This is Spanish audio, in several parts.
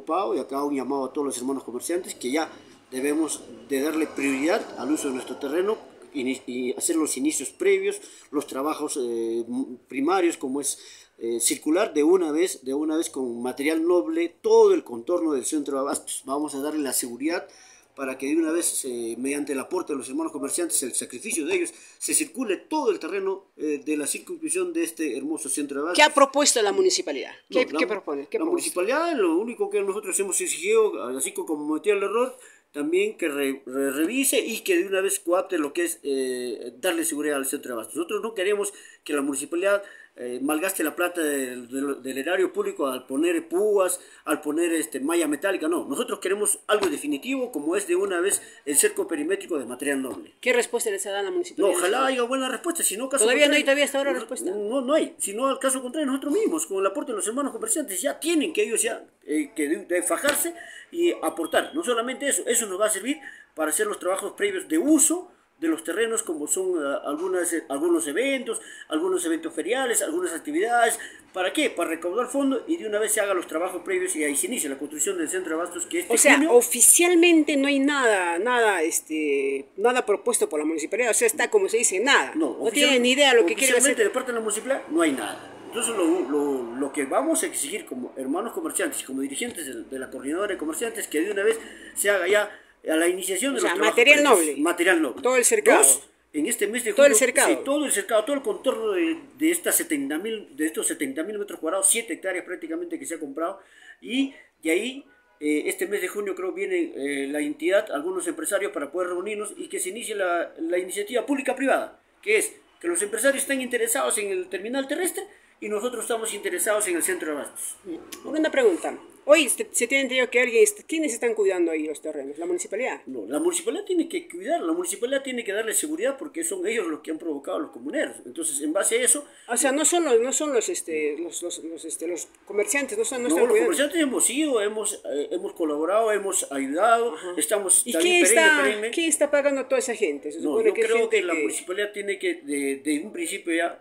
ocupado y acá un llamado a todos los hermanos comerciantes que ya debemos de darle prioridad al uso de nuestro terreno y hacer los inicios previos, los trabajos eh, primarios como es eh, circular de una vez, de una vez con material noble todo el contorno del centro de abastos. Vamos a darle la seguridad para que de una vez, mediante el aporte de los hermanos comerciantes, el sacrificio de ellos, se circule todo el terreno eh, de la circunscripción de este hermoso centro de abastos. ¿Qué ha propuesto la municipalidad? ¿Qué, propone? la municipalidad, lo único que nosotros hemos exigido, así como cometió el error, también que revise y que de una vez coapte lo que es eh, darle seguridad al centro de abastos. Nosotros no queremos que la municipalidad eh, malgaste la plata del, del, erario público al poner púas, al poner este, malla metálica, no. Nosotros queremos algo definitivo como es de una vez el cerco perimétrico de material noble. ¿Qué respuesta les ha dado la municipalidad? No, ojalá haya buena respuesta, si no caso Todavía no hay todavía hasta ahora respuesta. No, no hay, si no al caso contrario nosotros mismos, con el aporte de los hermanos comerciantes, ya tienen que ellos ya eh, que de fajarse y aportar. No solamente eso, eso nos va a servir para hacer los trabajos previos de uso de los terrenos como son eh, algunas, eh, algunos eventos, algunos eventos feriales, algunas actividades. ¿Para qué? Para recaudar fondos y de una vez se hagan los trabajos previos y ahí se inicia la construcción del centro de abastos que este O sea, oficialmente no hay nada, nada, este, nada propuesto por la municipalidad, o sea, está como se dice, nada. No, no tienen ni idea de lo que quieren hacer. de parte de la municipalidad no hay nada. Entonces lo, lo, lo, que vamos a exigir como hermanos comerciantes y como dirigentes de, de la coordinadora de comerciantes que de una vez se haga ya a la iniciación de o sea, material noble. Material noble. Todo el cercado. en este mes de julio, todo el cercado. Sí, todo el cercado, todo el contorno de, de, estas 70 de estos 70 mil metros cuadrados, 7 hectáreas prácticamente que se ha comprado. Y de ahí, eh, este mes de junio creo viene eh, la entidad, algunos empresarios para poder reunirnos y que se inicie la, la iniciativa pública-privada, que es que los empresarios estén interesados en el terminal terrestre y nosotros estamos interesados en el centro de abastos. Una pregunta. Hoy se, tiene entendido que alguien, ¿quiénes están cuidando ahí los terrenos? ¿La municipalidad? No, la municipalidad tiene que cuidar, la municipalidad tiene que darle seguridad porque son ellos los que han provocado a los comuneros. Entonces, en base a eso... O sea, no son los, no son los, este, los, los, los, este, los comerciantes, no son... No, los comerciantes hemos ido, hemos, eh, hemos colaborado, hemos ayudado, estamos... ¿Y quién está, quién está pagando a toda esa gente? no, yo creo que la municipalidad tiene que, de, de un principio ya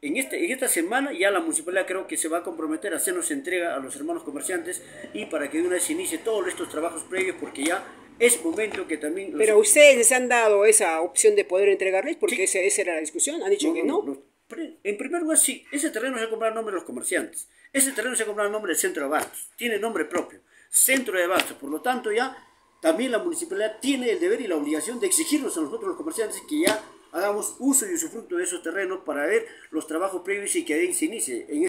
en, este, en esta semana ya la municipalidad creo que se va a comprometer a hacernos entrega a los hermanos comerciantes y para que de una vez se inicie todos estos trabajos previos porque ya es momento que también... Pero ustedes les han dado esa opción de poder entregarles porque esa, era la discusión, han dicho que no. En primer lugar, sí, ese terreno se ha comprado en nombre de los comerciantes, ese terreno se ha comprado en nombre del centro de abastos, tiene nombre propio, centro de abastos, por lo tanto ya también la municipalidad tiene el deber y la obligación de exigirnos a nosotros los comerciantes que ya hagamos uso y usufructo de esos terrenos para ver los trabajos previos y que ahí se inicie.